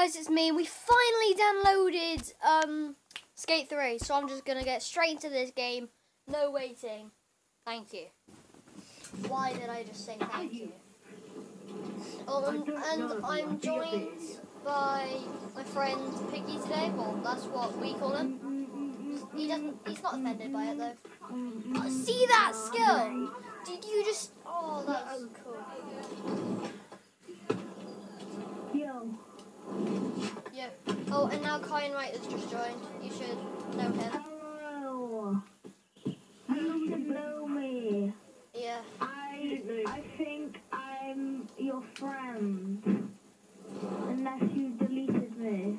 guys, it's me. We finally downloaded um, Skate 3, so I'm just gonna get straight into this game. No waiting. Thank you. Why did I just say thank you? Oh, and, and I'm joined by my friend Piggy today. Well, that's what we call him. He doesn't. He's not offended by it though. Oh, see that skill? Did you just? Oh, that's cool. Yo, Yeah. Oh, and now Kyan Wright has just joined. You should know him. hello. Hello to blow me. Yeah. I I think I'm your friend. Unless you deleted me.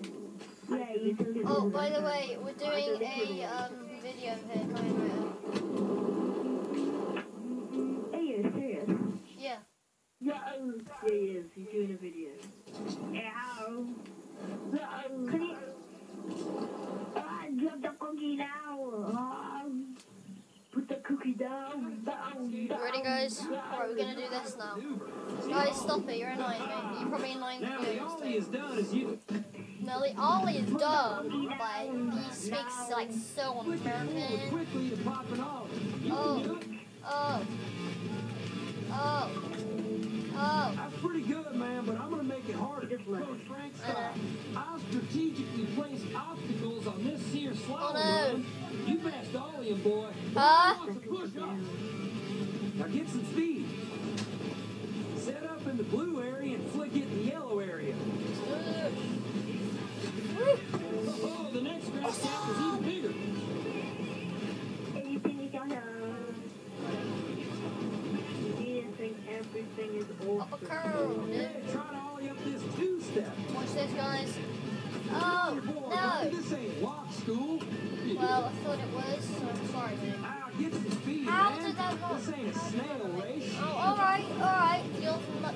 Yeah, you deleted Oh, me. by the way, we're doing a um, video here, Kyan Wright. Mm, Are you serious? Yeah. No. Yeah, he is. He's doing a video. Ow. No. Can you... Ah, drop the cookie now. Put the cookie down. down, You down. ready, guys? Alright, we're gonna do this now. Guys, stop it. You're annoying me. You're probably annoying the me. ollie is done as you No, the Ollie is dumb, but he speaks like so American. quickly to pop an ollie. You Oh. Oh. Oh. Oh. That's pretty good, man, but I'm gonna make it harder. Just let Coach Frank I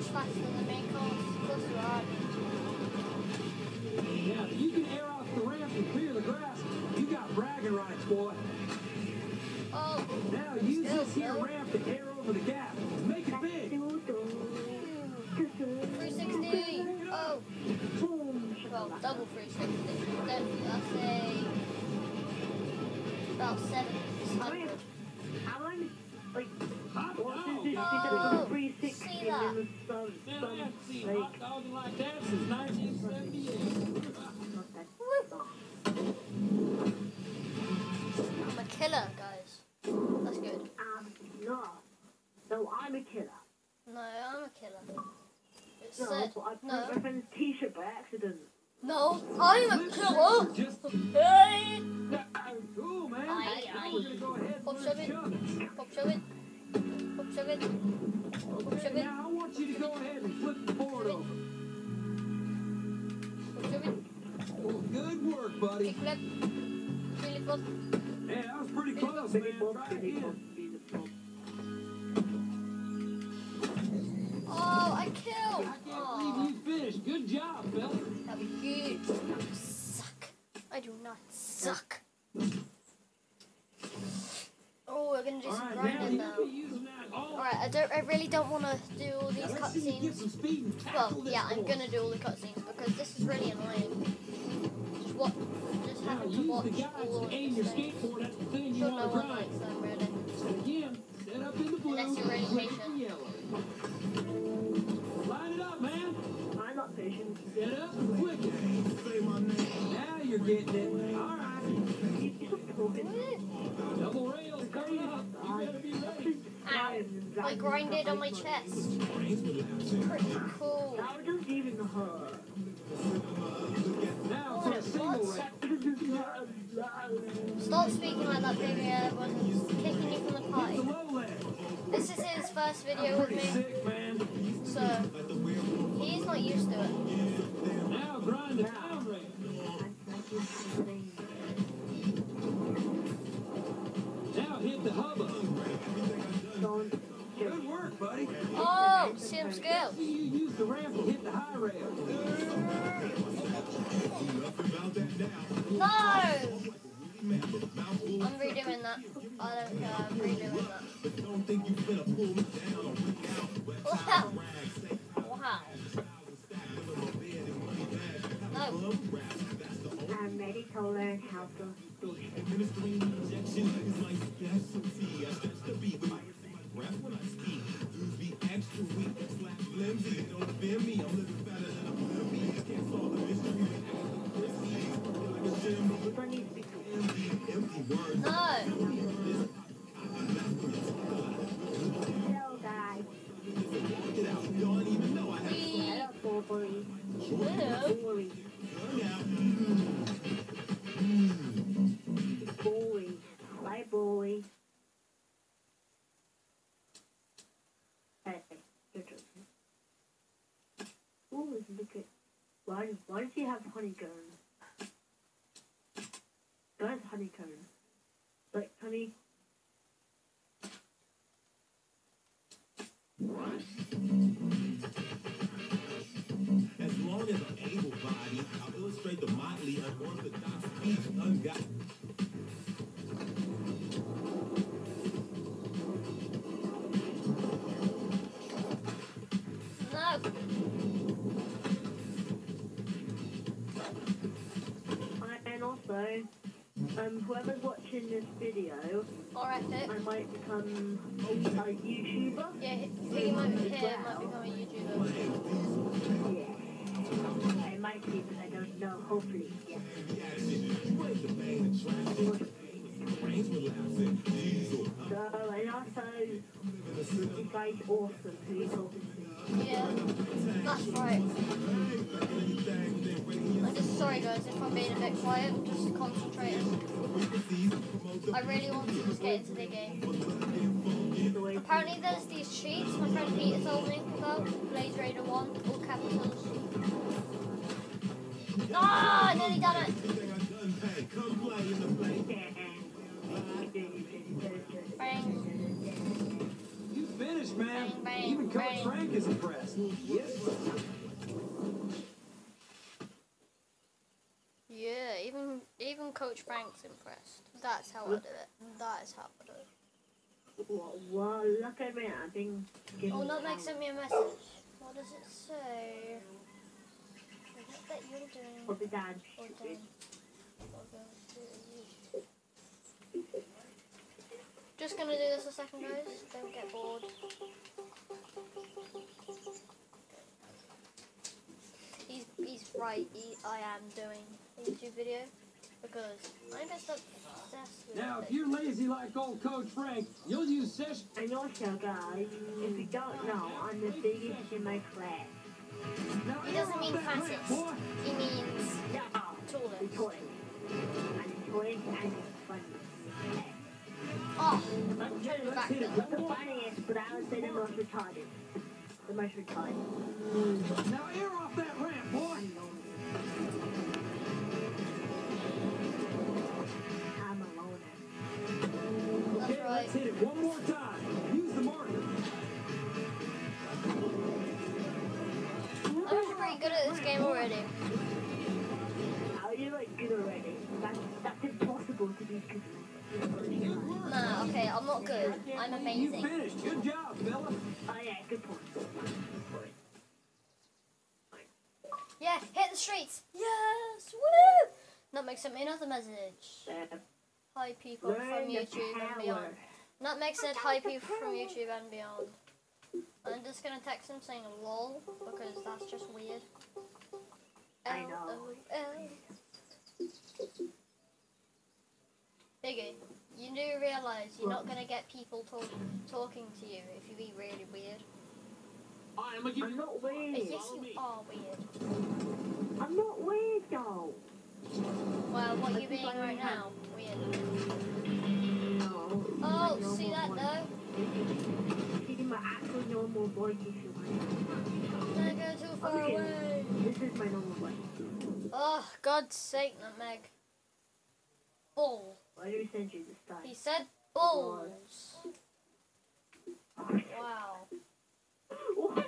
You're much faster than me, of course. Of course you are. Now, if you can air off the ramp and clear the grass, you got bragging rights, boy. Oh, Now, use oh, this here ramp to air over the gap. Make it big. 360. Oh, well, double 360. Then that's a eh? about seven No, I my friend's t-shirt by accident. No, I'm a killer. shirts are Just Hey, cool, man. Aye, Now gonna go ahead Pop shove it. pop shove it. Pop shove it. Pop shove it. now I want you to go ahead and flip the board over. Pop shove it. Well, good work, buddy. Kick flip. Really flip. Yeah, that was pretty close, man. Good job, fella. that was good. You suck. I do not suck. Oh, we're gonna do All some right, grinding now. be using that all. Alright, I don't. I really don't want to do all these Now let's see you get cutscenes. some speed and tackle Well, yeah, I'm board. gonna do all the cutscenes because this is really annoying. Just what? Just Now having to watch all of this grinded on my chest. Pretty cool. Stop speaking like that, baby. Everyone's kicking you from the party. This is his first video with me, so he's not used to it. Now grind the down See him scale. See you use the ramp to hit the high rail. No! I'm redoing that. I don't care, I'm redoing that. Wow. Wow. No, No. I'm ready to learn how to do Why, why does he have honeycomb? That's honeycomb. Like honey. As long as I'm able-bodied, I'll illustrate the motley, unorthodox speech ungotten. Also, um, whoever's watching this video, Or epic. I might become a YouTuber. Yeah, he, might, yeah, might become a YouTuber. Yeah. I might be, but I don't know. Hopefully, yeah. So, and also, this guy's awesome. Who you talking to? Yeah. That's right. I'm just sorry guys if I'm being a bit quiet, I'm just concentrating. I really want to just get into the game. Apparently there's these cheats my friend Peter told me about. Blaze Raider 1, all capitals. Ah, I nearly done it. Bang. You finished. Bang, bang, Even Coach bang. Frank is impressed. Yes. Yeah, even even Coach Frank's impressed. That's how I do it. That is how I do it. Well, well, look at me. I've been given Oh, Nutmeg power. sent me a message. What does it say? Is it that you're doing? What the dad Or should done? Or going to YouTube? I'm just gonna do this a second, guys. Don't get bored. He's he's right. He, I am doing a YouTube video because I'm just obsessed with Now, if you're lazy like old Coach Frank, you'll use session. And also, guys, if you don't know, I'm the biggest in my class. He doesn't mean air off that ramp, fastest. boy. He means retarded. The most retarded. Now, air off that ramp, boy. I'm a loner. Okay, right. let's hit it one more time. Use the marker. I'm actually pretty good at this game already. Oh, How are you like good already? That's, that's impossible to be good. Nah, okay, I'm not good. I'm amazing. You finished. Good job, fella. Oh yeah, good point. Yeah, hit the streets. Yes, woo! Nutmeg sent me another message. Hi people from learn the YouTube and power. beyond. Nutmeg said hi people from YouTube and beyond. I'm just gonna text him saying lol because that's just weird. I know. LOL. Biggie, you do realise you're not gonna get people talk, talking to you if you be really weird. I'm gonna give I'm not weird. yes, you are weird. I'm not weird though. Well, what are you being right now? Weird. No. Oh, oh see that normal though? voice. My actual normal voice if you want. Don't go too far Okay. away. This is my normal voice. Oh, God's sake, Nutmeg. Bull. Why do we send you this time? He said bulls. Wow. What?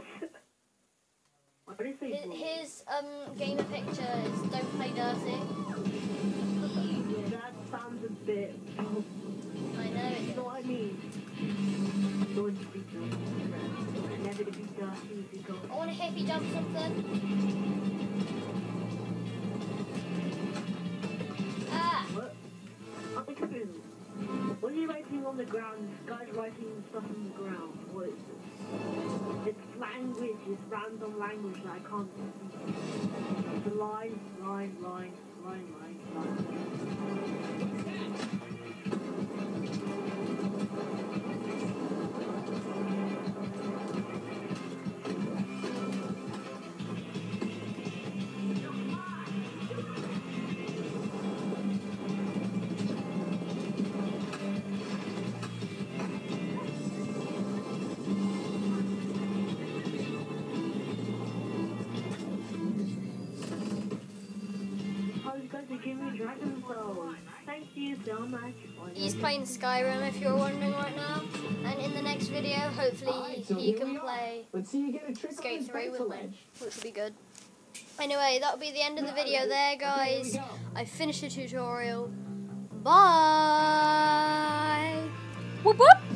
Why do you say His, his um gamer picture is don't play dirty. That sounds a bit. I know You know what I mean? Don't be dirty. Never to be dirty if you go. I want to hippie jump something. Ground. This guy's writing stuff on the ground. What is this? It's language. It's random language that I can't. It's a line, line, line, line, line, line. He's playing Skyrim if you're wondering right now. And in the next video, hopefully Alright, so he can play Let's see you get a trick on Skate 3 with me, which will be good. Anyway, that'll be the end of the video there, Okay, here we guys. go. I finished the tutorial. Bye! Whoop whoop!